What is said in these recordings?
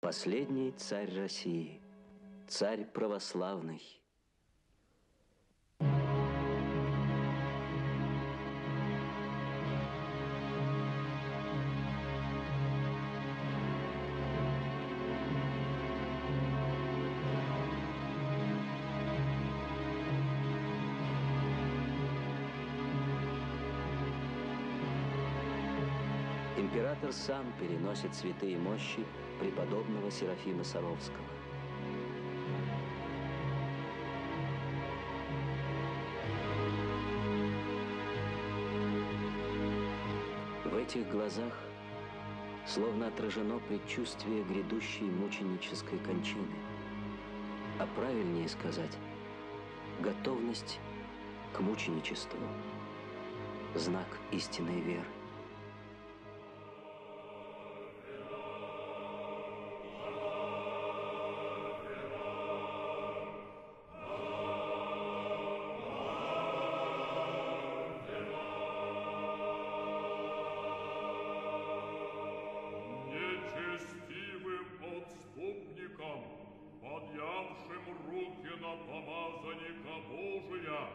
Последний царь России, царь православный. Император сам переносит святые мощи преподобного Серафима Саровского. В этих глазах словно отражено предчувствие грядущей мученической кончины. А правильнее сказать, готовность к мученичеству, знак истинной веры. Времена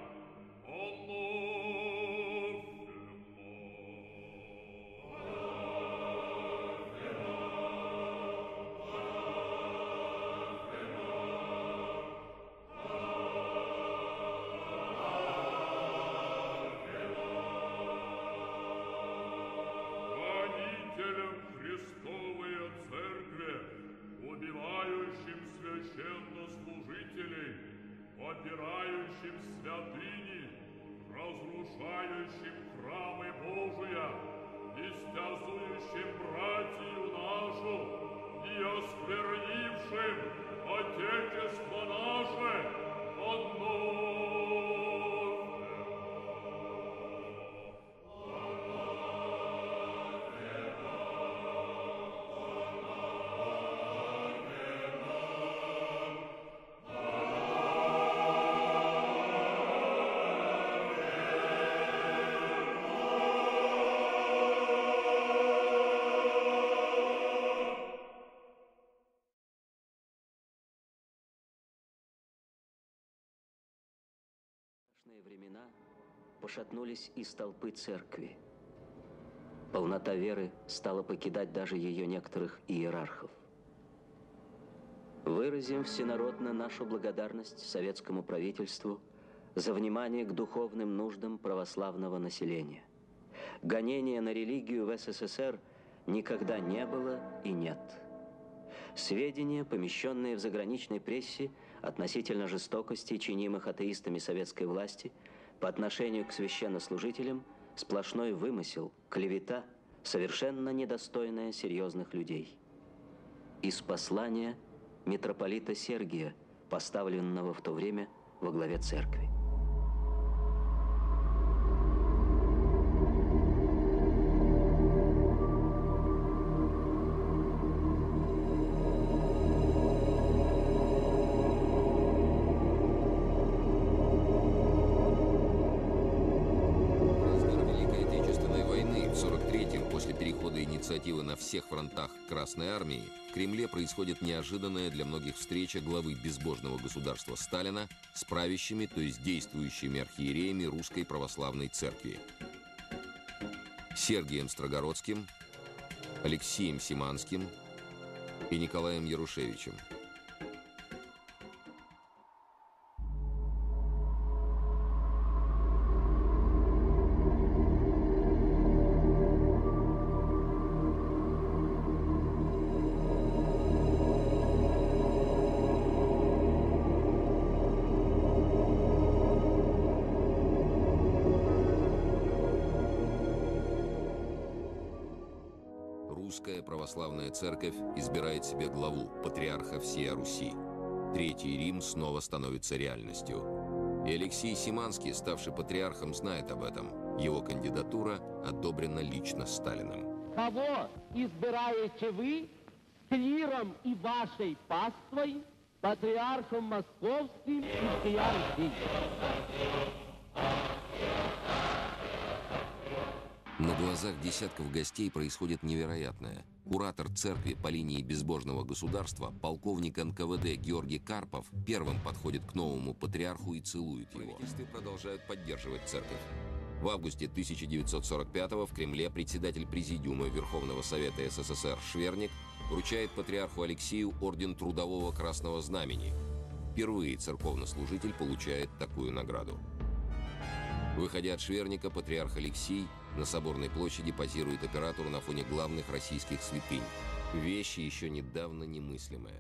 пошатнулись из толпы церкви. Полнота веры стала покидать даже ее некоторых иерархов. Выразим всенародно нашу благодарность советскому правительству за внимание к духовным нуждам православного населения. Гонения на религию в СССР никогда не было и нет. Сведения, помещенные в заграничной прессе относительно жестокости, чинимых атеистами советской власти по отношению к священнослужителям, сплошной вымысел, клевета, совершенно недостойная серьезных людей. Из послания митрополита Сергия, поставленного в то время во главе церкви. Красной Армии в Кремле происходит неожиданная для многих встреча главы безбожного государства Сталина с правящими, то есть действующими архиереями Русской Православной Церкви. Сергием Строгородским, Алексеем Симанским и Николаем Ярушевичем – православная церковь избирает себе главу, патриарха всей Руси. Третий Рим снова становится реальностью. И Алексей Симанский, ставший патриархом, знает об этом. Его кандидатура одобрена лично Сталиным. Кого избираете вы с клиром и вашей паствой, патриархом московским и всея Руси? На глазах десятков гостей происходит невероятное – Куратор церкви по линии безбожного государства, полковник НКВД Георгий Карпов, первым подходит к новому патриарху и целует его. Правительстве продолжают поддерживать церковь. В августе 1945 в Кремле председатель Президиума Верховного Совета СССР Шверник вручает патриарху Алексею орден Трудового Красного Знамени. Впервые церковнослужитель получает такую награду. Выходя от Шверника, патриарх Алексей на Соборной площади позирует оператору на фоне главных российских святынь. Вещи еще недавно немыслимые.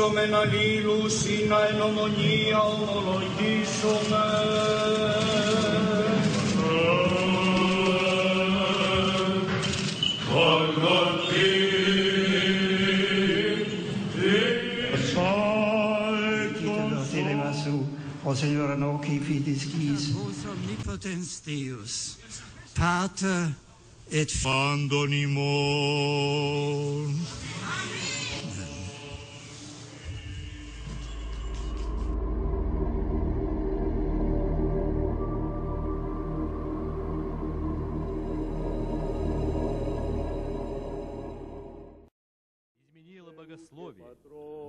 Αγαπήσομεν αλλήλους ή να εν ομονία ομολογήσομεν. O Señor, no qui fidis quis. Vos omnipotens Deus, Pater et Φαντονιμόν. Богословие,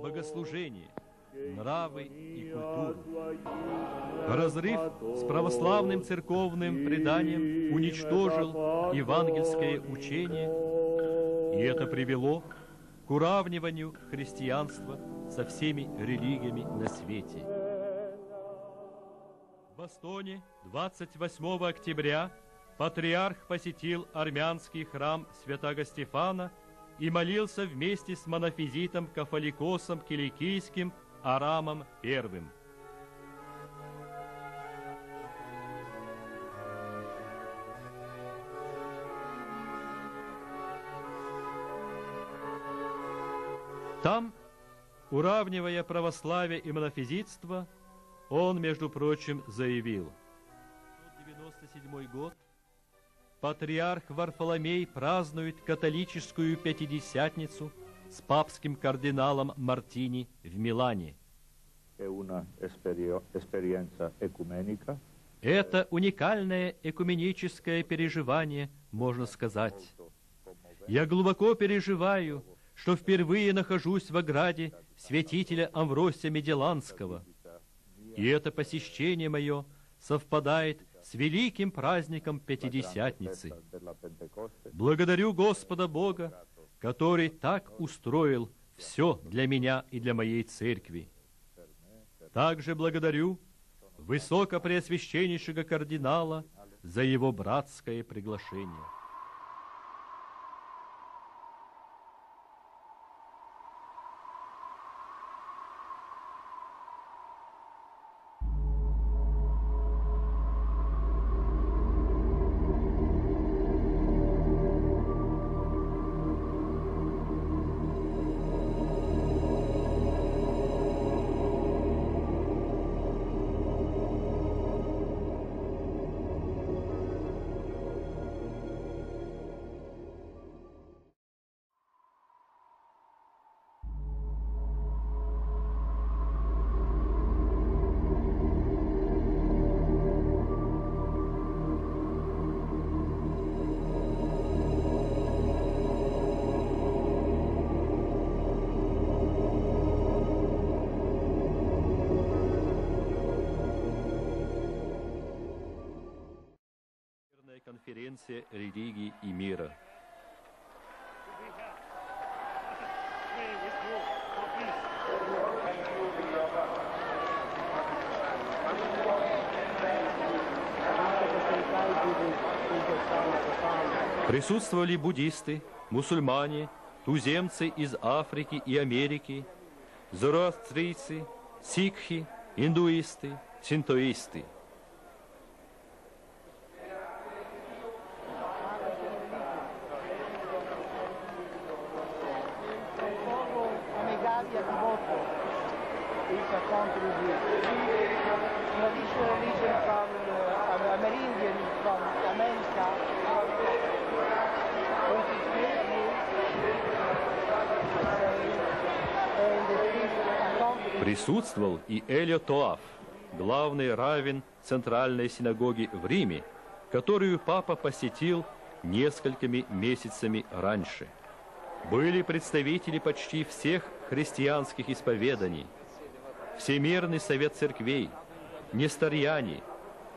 богослужение, нравы и культуру. Разрыв с православным церковным преданием уничтожил евангельское учение, и это привело к уравниванию христианства со всеми религиями на свете. В Бостоне 28 октября патриарх посетил армянский храм святого Стефана и молился вместе с монофизитом Кафаликосом Киликийским Арамом I. Там, уравнивая православие и монофизитство, он, между прочим, заявил. 97 год патриарх Варфоломей празднует католическую Пятидесятницу с папским кардиналом Мартини в Милане. Это уникальное экуменическое переживание, можно сказать. Я глубоко переживаю, что впервые нахожусь в ограде святителя Амвросия Меделанского. И это посещение мое совпадает с великим праздником Пятидесятницы. Благодарю Господа Бога, который так устроил все для меня и для моей церкви. Также благодарю Высокопреосвященнейшего кардинала за его братское приглашение. Конференция религии и мира. Присутствовали буддисты, мусульмане, туземцы из Африки и Америки, зороастрийцы, сикхи, индуисты, синтоисты. Amigalia di voto is a country with religion from uh, Amerindian from America. What is a Присутствовал и Элио Тоаф, главный раввин Центральной синагоги в Риме, которую папа посетил несколькими месяцами раньше. Были представители почти всех христианских исповеданий, Всемирный совет церквей, Несторьяне,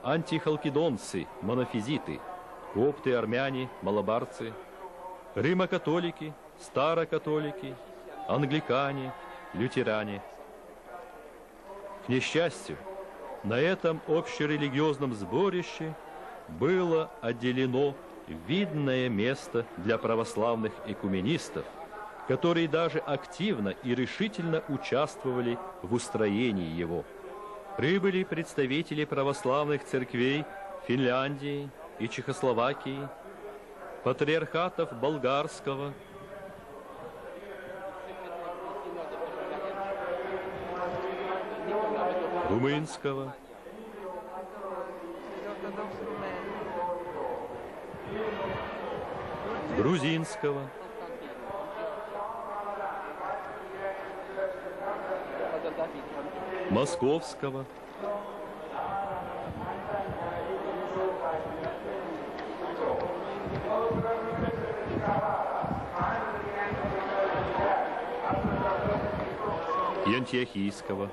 антихалкидонцы, монофизиты, копты, армяне, малабарцы, римокатолики, старокатолики, англикане, лютеране. К несчастью, на этом общерелигиозном сборище было отделено видное место для православных экуменистов, которые даже активно и решительно участвовали в устроении его. Прибыли представители православных церквей Финляндии и Чехословакии, патриархатов болгарского, румынского, грузинского, московского, и антиохийского.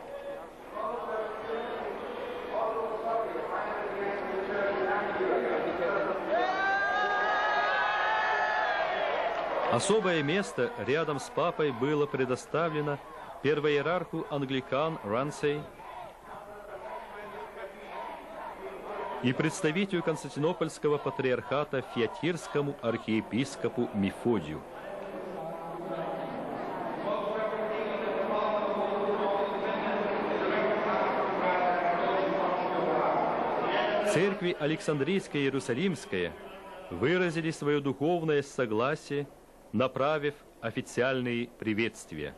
Особое место рядом с папой было предоставлено первоиерарху англикан Рансей и представителю Константинопольского патриархата Фиатирскому архиепископу Мефодию. Церкви Александрийская и Иерусалимская выразили свое духовное согласие, направив официальные приветствия.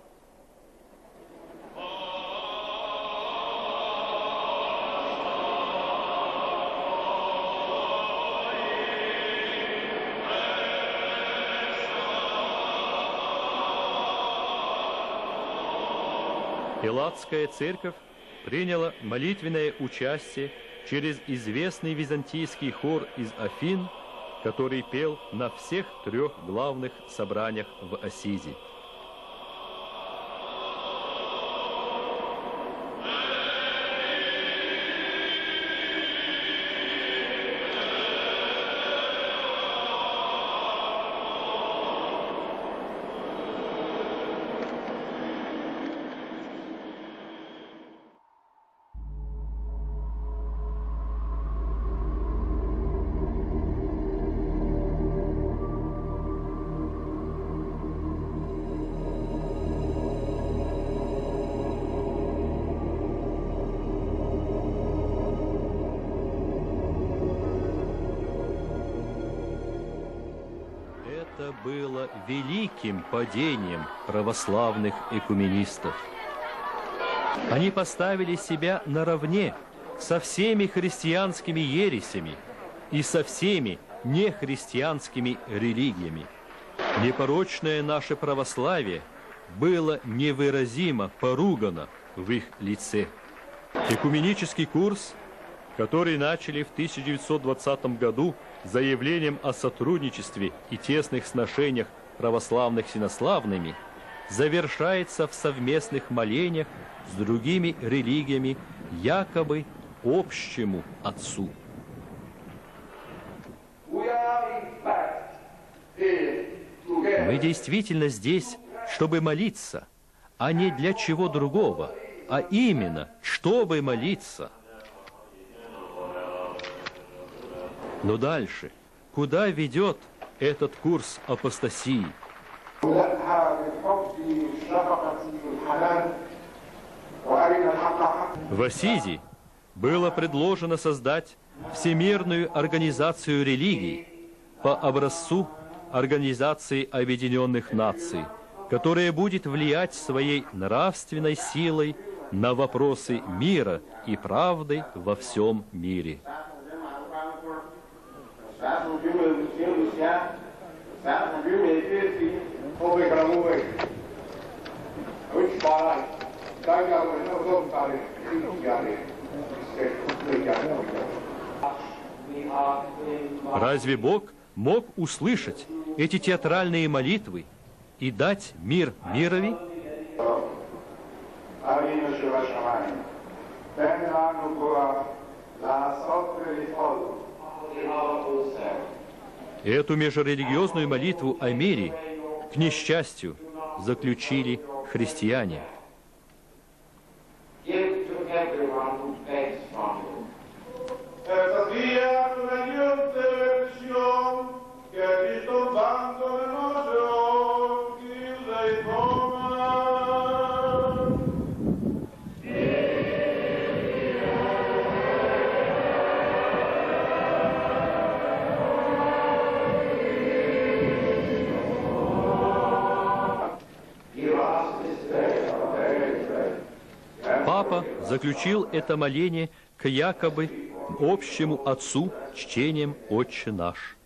Пилатская церковь приняла молитвенное участие через известный византийский хор из Афин, который пел на всех трех главных собраниях в Асизе. Было великим падением православных экуменистов. Они поставили себя наравне со всеми христианскими ересями и со всеми нехристианскими религиями. Непорочное наше православие было невыразимо поругано в их лице. Экуменический курс, который начали в 1920 году заявлением о сотрудничестве и тесных сношениях православных с инославными, завершается в совместных молениях с другими религиями якобы общему Отцу. Мы действительно здесь, чтобы молиться, а не для чего другого, а именно, чтобы молиться. Но дальше, куда ведет этот курс апостасии? В Асизи было предложено создать Всемирную организацию религий по образцу Организации Объединенных Наций, которая будет влиять своей нравственной силой на вопросы мира и правды во всем мире. Разве Бог мог услышать эти театральные молитвы и дать мир мирови? Эту межрелигиозную молитву о мире, к несчастью, заключили христиане. Заключил это моление к якобы общему Отцу чтением «Отче наш».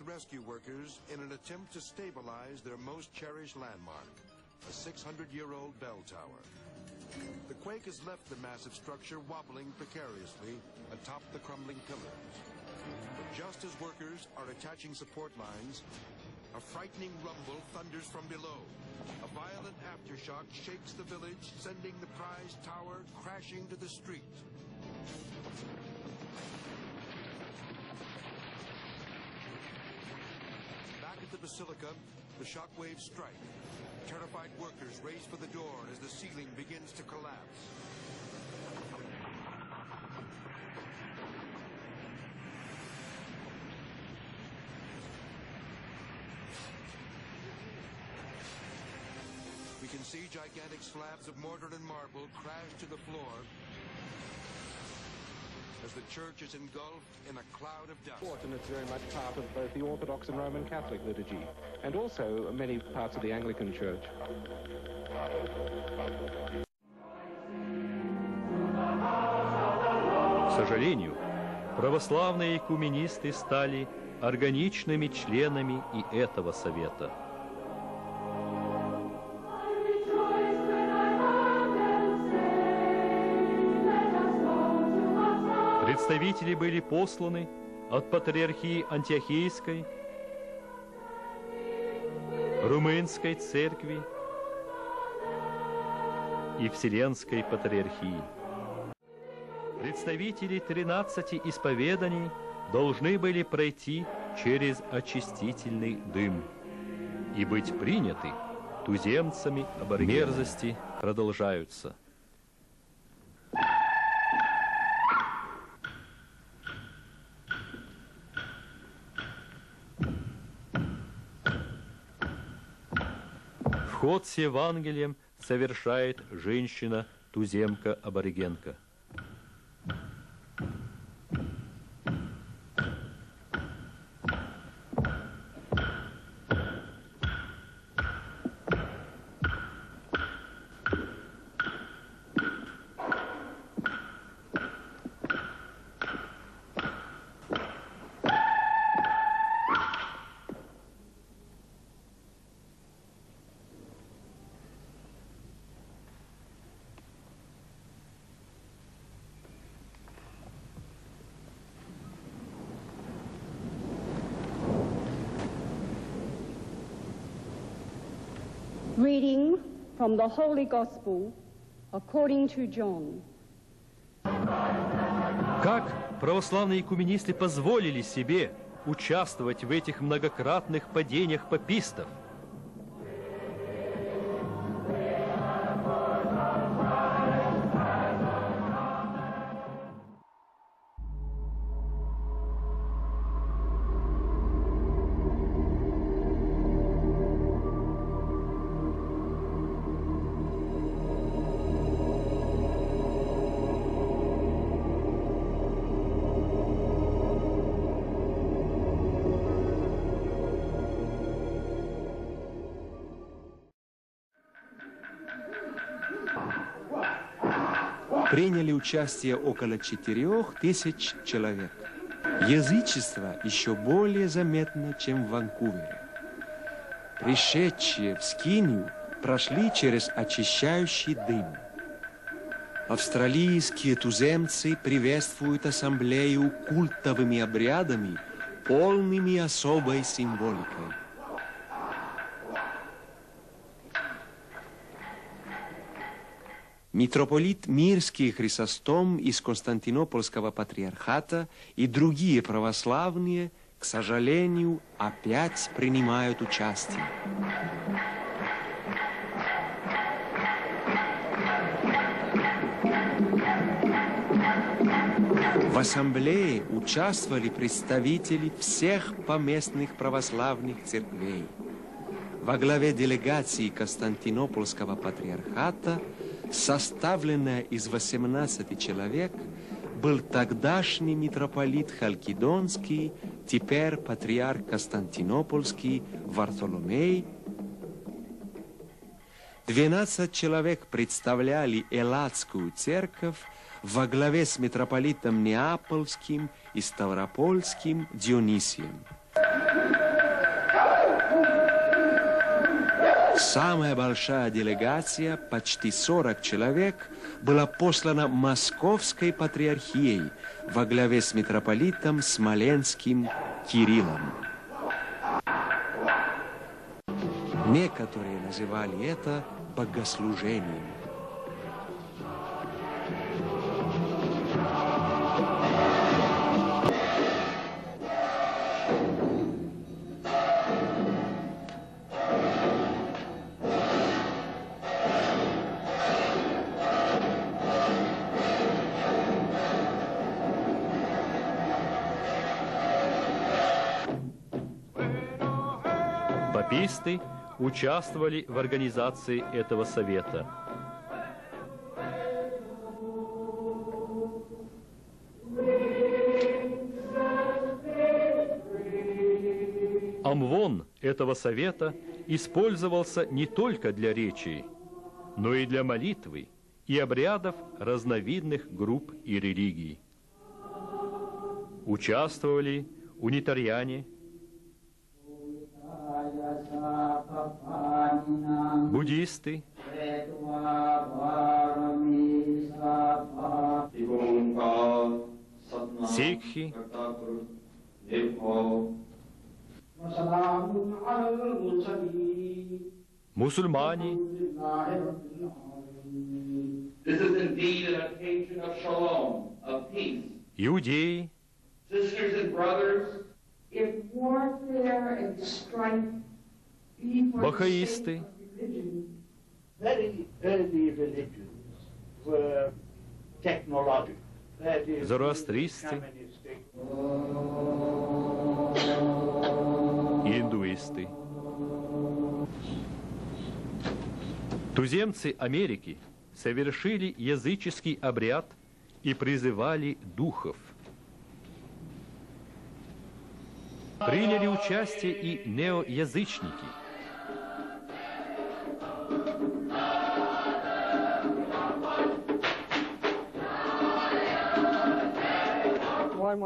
With rescue workers in an attempt to stabilize their most cherished landmark, a 600-year-old bell tower. The quake has left the massive structure wobbling precariously atop the crumbling pillars. But just as workers are attaching support lines, a frightening rumble thunders from below. A violent aftershock shakes the village, sending the prized tower crashing to the street. the basilica, the shock waves strike. Terrified workers race for the door as the ceiling begins to collapse. We can see gigantic slabs of mortar and marble crash to the floor as the church is engulfed in a cloud of dust. And it's very much part of both the Orthodox and Roman Catholic liturgy, and also many parts of the Anglican Church. К сожалению, православные экуменисты стали органичными членами и этого совета – Представители были посланы от патриархии Антиохийской, Румынской церкви и Вселенской патриархии. Представители 13 исповеданий должны были пройти через очистительный дым и быть приняты туземцами аборигенов. Мерзости продолжаются. Вход с Евангелием совершает женщина-туземка-аборигенка. From the Holy Gospel according to John. Как православные куминисты позволили себе участвовать в этих многократных падениях папистов? Приняли участие около четырех тысяч человек. Язычество еще более заметно, чем в Ванкувере. Пришедшие в Скинию прошли через очищающий дым. Австралийские туземцы приветствуют ассамблею культовыми обрядами, полными особой символикой. митрополит Мирский Хрисостом из Константинопольского патриархата и другие православные, к сожалению, опять принимают участие. В ассамблее участвовали представители всех поместных православных церквей. Во главе делегации Константинопольского патриархата – составленная из 18 человек, был тогдашний митрополит Халкидонский, теперь патриарх Константинопольский Вартоломей. 12 человек представляли Элладскую церковь во главе с митрополитом Неапольским и Ставропольским Дионисием. Самая большая делегация, почти 40 человек, была послана Московской патриархией во главе с митрополитом Смоленским Кириллом. Некоторые называли это богослужением. Участвовали в организации этого совета. Амвон этого совета использовался не только для речи, но и для молитвы и обрядов разновидных групп и религий. Участвовали унитарияне, буддисты, сикхи, мусульмане, This is indeed an occasion of shalom, of peace. иудеи, Sisters and brothers, If warfare and strife be for the бахаисты, Very early religions were technological. That is, зороастристы, индуисты. Туземцы Америки совершили языческий обряд и призывали духов. Приняли участие и неоязычники.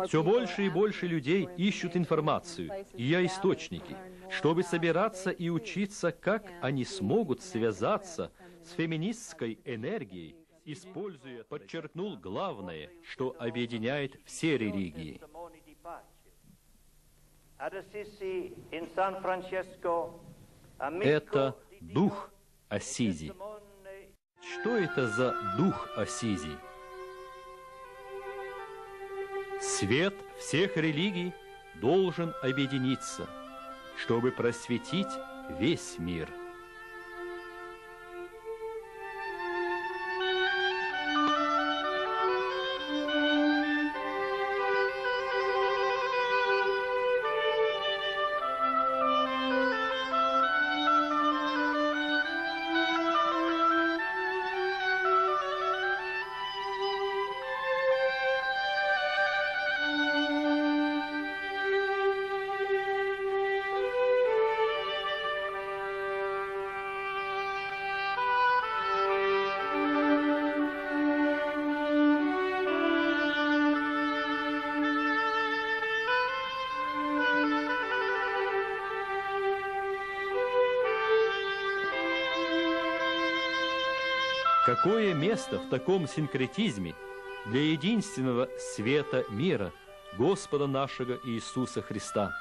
Все больше и больше людей ищут информацию, ее источники, чтобы собираться и учиться, как они смогут связаться с феминистской энергией, используя, подчеркнул главное, что объединяет все религии. Это дух Ассизи. Что это за дух Ассизи? Свет всех религий должен объединиться, чтобы просветить весь мир. Какое место в таком синкретизме для единственного света мира, Господа нашего Иисуса Христа?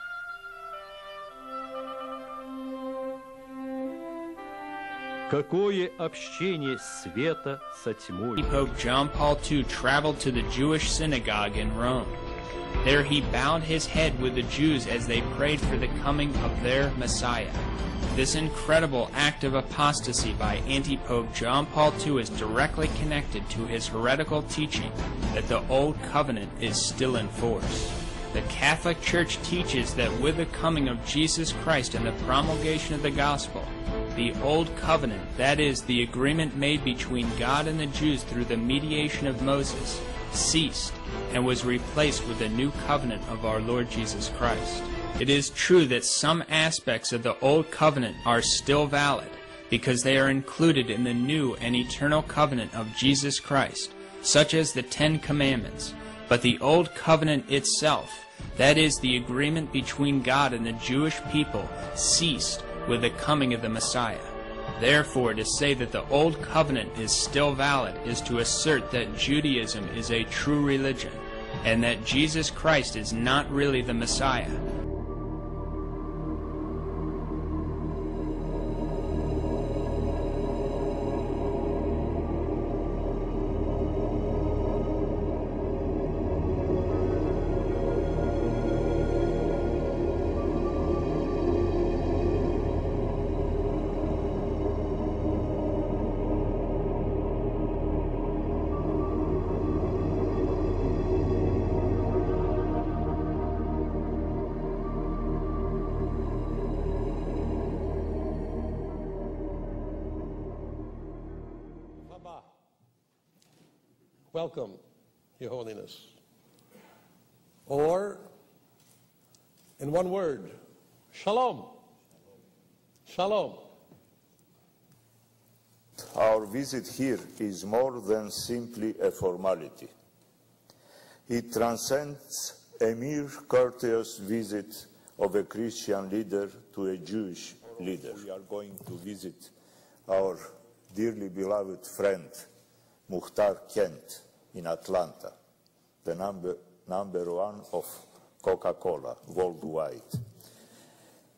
Какое общение света со тьмой? Pope John Paul II traveled to the Jewish synagogue in Rome. There he bowed his head with the Jews as they prayed for the coming of their Messiah. This incredible act of apostasy by anti-pope John Paul II is directly connected to his heretical teaching that the Old Covenant is still in force. The Catholic Church teaches that with the coming of Jesus Christ and the promulgation of the gospel, the Old Covenant, that is, the agreement made between God and the Jews through the mediation of Moses, ceased and was replaced with the new covenant of our Lord Jesus Christ. It is true that some aspects of the Old Covenant are still valid because they are included in the new and eternal covenant of Jesus Christ, such as the Ten Commandments. But the Old Covenant itself, that is, the agreement between God and the Jewish people, ceased with the coming of the Messiah. Therefore, to say that the Old Covenant is still valid is to assert that Judaism is a true religion, and that Jesus Christ is not really the Messiah, Welcome, Your Holiness. Or, in one word, Shalom. Shalom. Our visit here is more than simply a formality. It transcends a mere courteous visit of a Christian leader to a Jewish leader. We are going to visit our dearly beloved friend, Muhtar Kent, in Atlanta, the number, number one of Coca-Cola worldwide.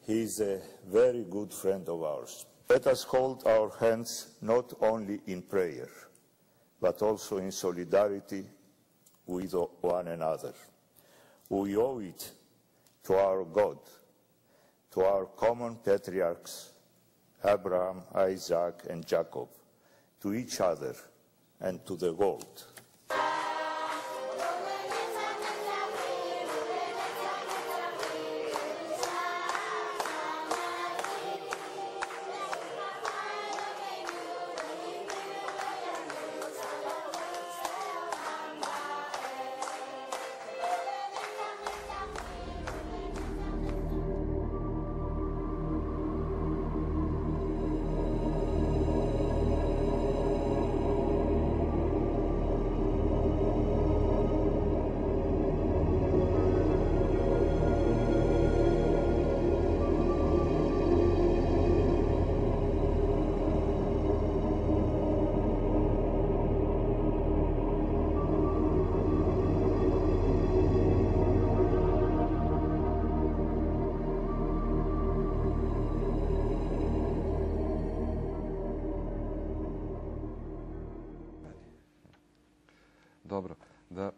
He is a very good friend of ours. Let us hold our hands not only in prayer, but also in solidarity with one another. We owe it to our God, to our common patriarchs, Abraham, Isaac, and Jacob, to each other, and to the world.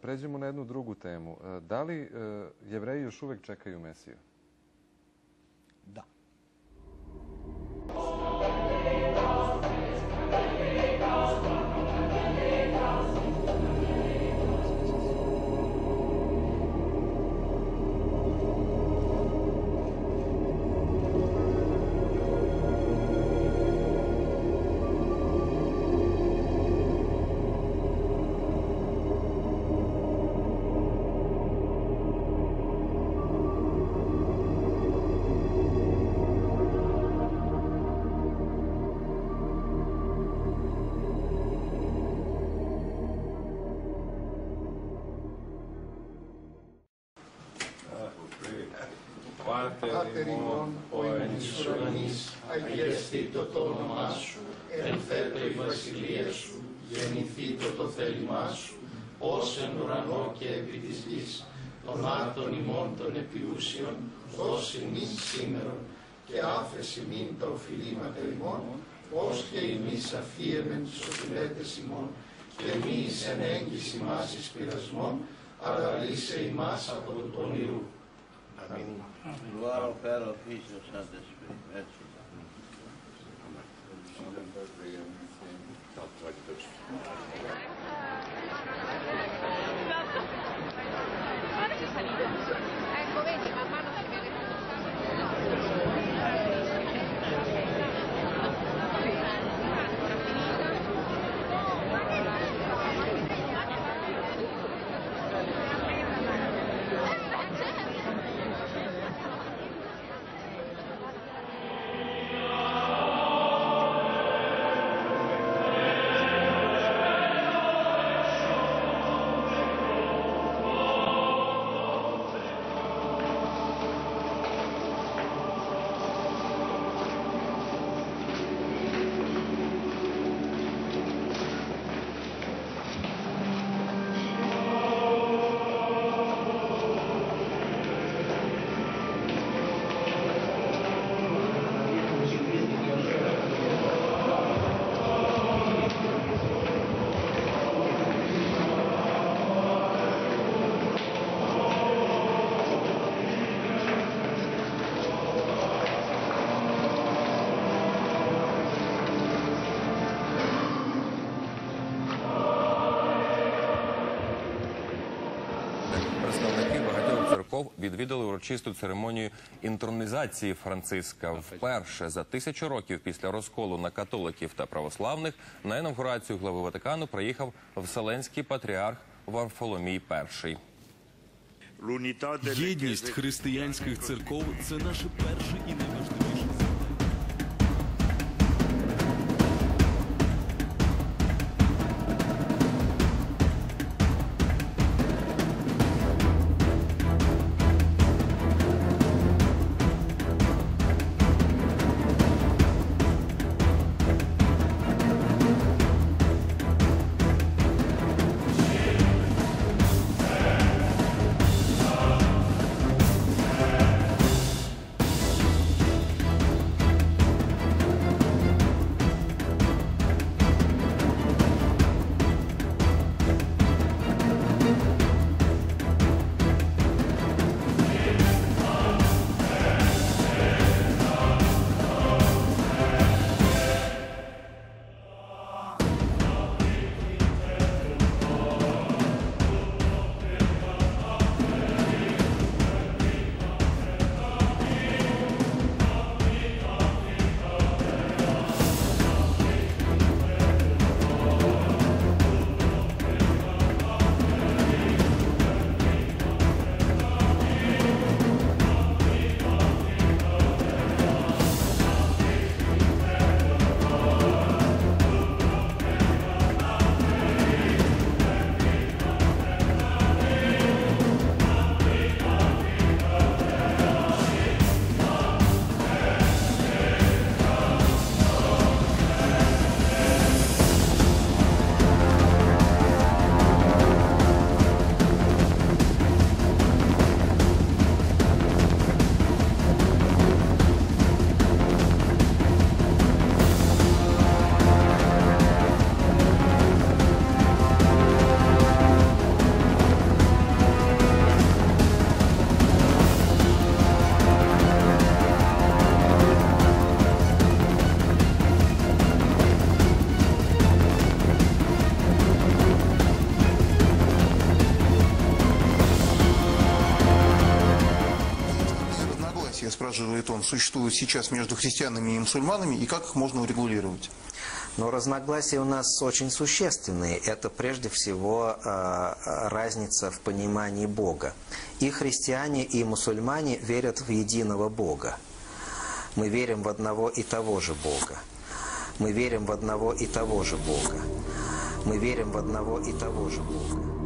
Pređemo na jednu drugu temu. E, Da li e, jevreji još uvek čekaju Mesiju? Πάτερ ημών, ο εν εις ουρανής, αγιαστήτω το όνομά σου, ελθέτω η βασιλεία σου, γεννηθήτω το θέλημά σου, ως εν ουρανό και επί της γης, των άρτων ημών των επιούσιων, δώσει μην σήμερα, και άφεση μην τα οφειλήματα ημών, ως και εμείς αφίεμεν τους οφειλέτες ημών, και μη εις εν έγκυση μας εις πειρασμών, αλλά λύσε ημάς από του πονηρού. Amém. Glória ao Pelo Ofício Santo Espírito. Amém. Amém. Церков відвідали урочисту церемонію інтронізації Франциска. Вперше за тисячу років після розколу на католиків та православних на інавгурацію глави Ватикану приїхав Вселенський патріарх Варфоломій І. Єдність християнських церков це наше перше і найважливіше. Существуют сейчас между христианами и мусульманами, и как их можно урегулировать? Но разногласия у нас очень существенные. Это прежде всего э, разница в понимании Бога. И христиане, и мусульмане верят в единого Бога. Мы верим в одного и того же Бога. Мы верим в одного и того же Бога. Мы верим в одного и того же Бога.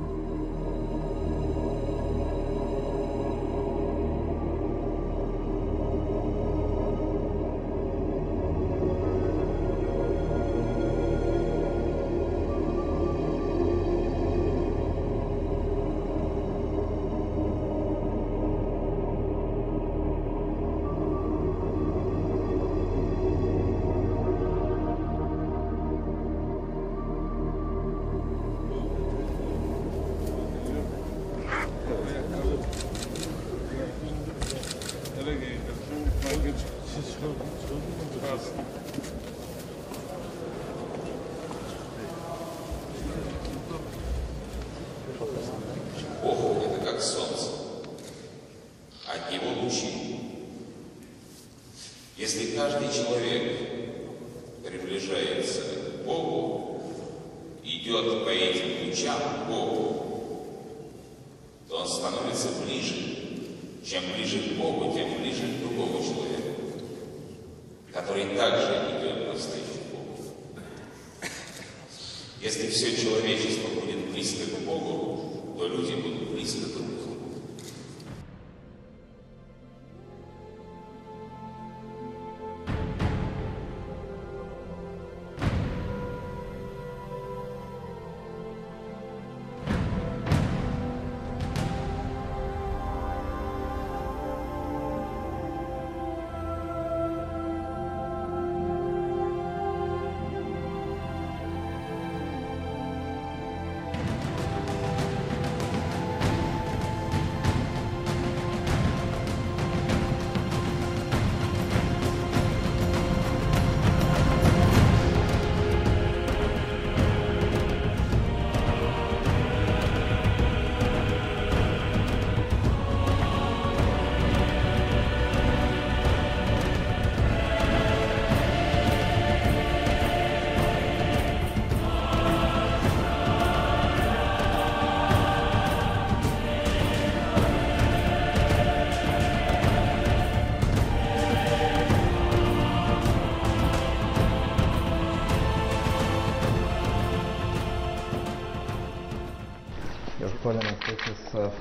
Каждый человек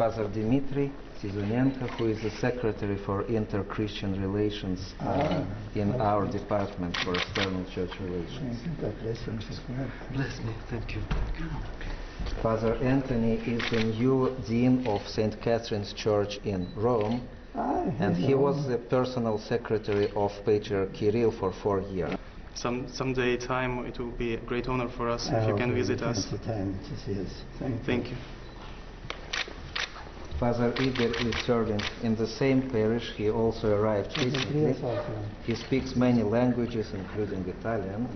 Father Dmitry Sizunenko, who is the Secretary for Inter-Christian Relations uh, Ah, in okay. our Department for External Church Relations. God bless you, Mrs. Grant. Bless me, thank you. Father Anthony is the new Dean of St. Catherine's Church in Rome, Ah, and he was the personal secretary of Patriarch Kirill for four years. Some someday time it will be a great honor for us I if you can visit will us. find the time to see us. Thank, Thank you. Father Igor is serving in the same parish. He also arrived recently. He speaks many languages, including Italian.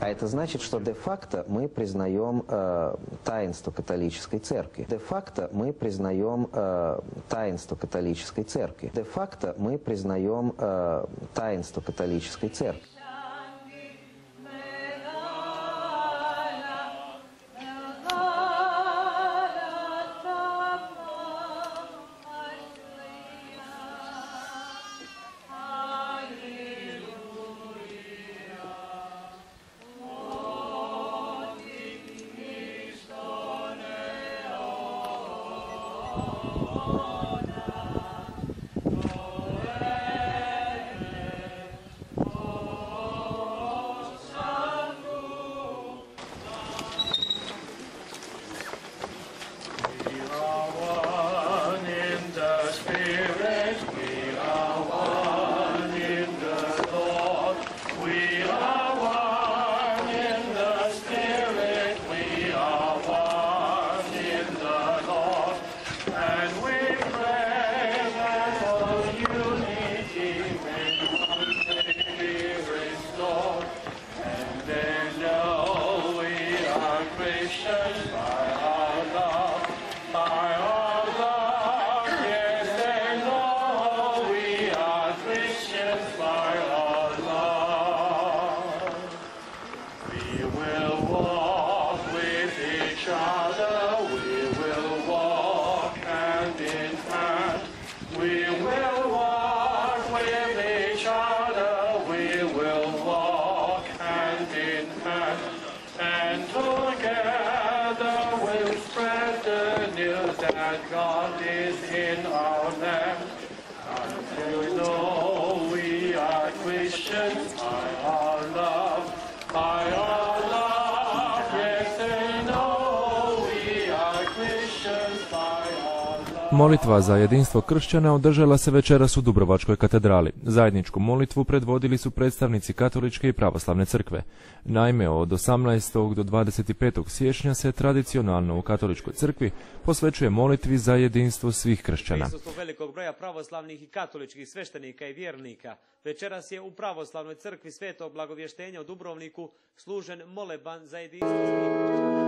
А это значит, что де-факто мы признаем э, таинство католической церкви. Де-факто мы признаем э, таинство католической церкви. Де-факто мы признаем э, таинство католической церкви. Oh. Molitva za jedinstvo kršćana održala se večeras u Dubrovačkoj katedrali. Zajedničku molitvu predvodili su predstavnici Katoličke i Pravoslavne crkve. Naime, od 18. do 25. siječnja se tradicionalno u Katoličkoj crkvi posvećuje molitvi za jedinstvo svih kršćana. Prisustvo velikog broja pravoslavnih i katoličkih sveštenika i vjernika. Večeras je u pravoslavnoj crkvi Svetog blagovještenja u Dubrovniku služen moleban za jedinstvo svih kršćana.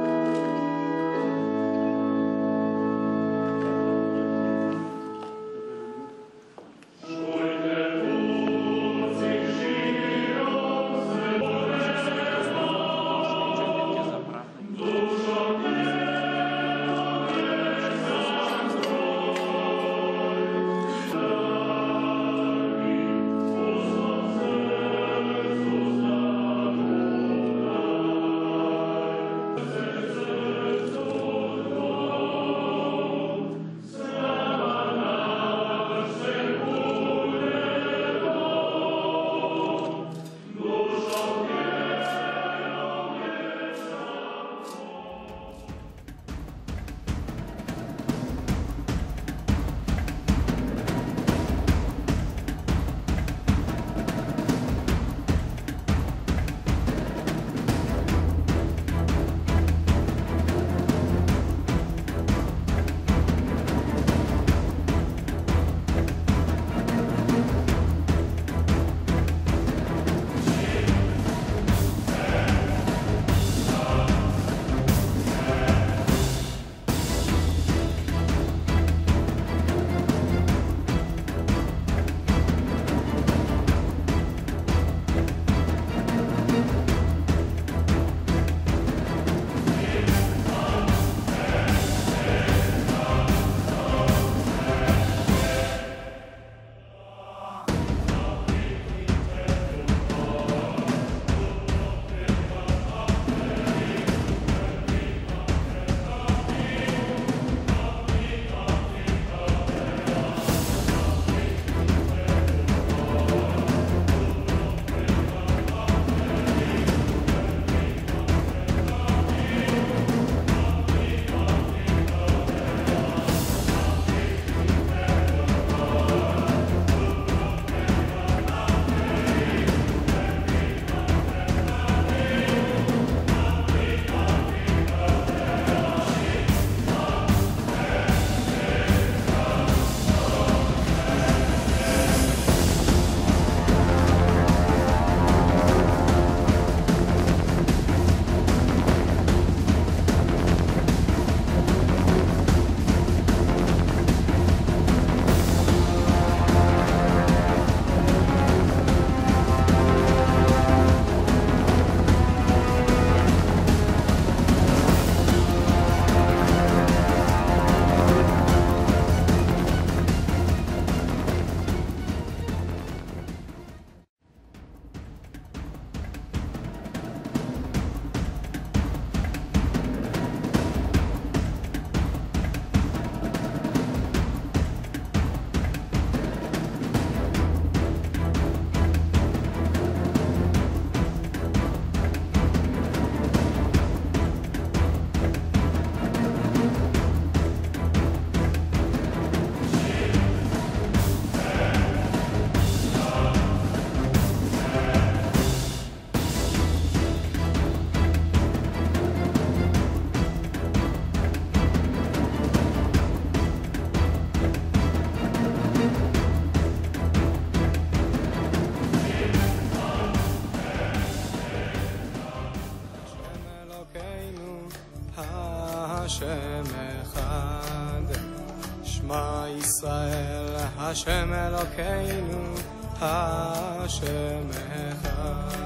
השם אלוקינו, השם אחד.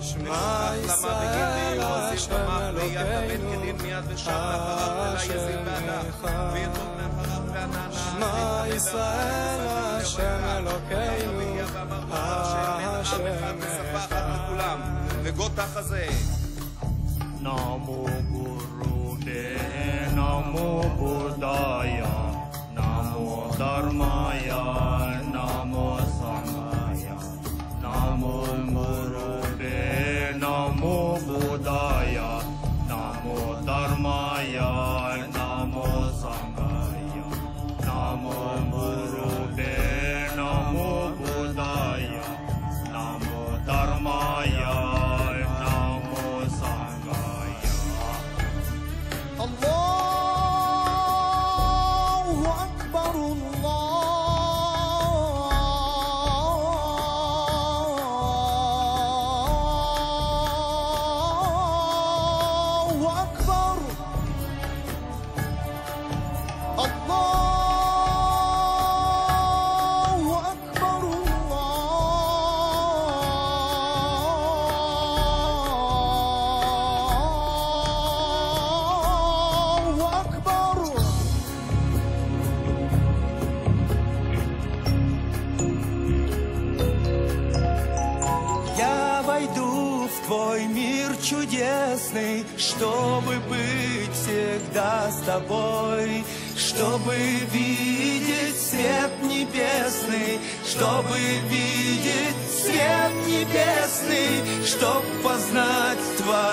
שמע ישראל, השם אלוקינו, השם אחד. שמע ישראל, השם אלוקינו, השם אחד. וגות החזה. Тобой, чтобы видеть свет небесный, чтобы видеть свет небесный, чтоб познать твою.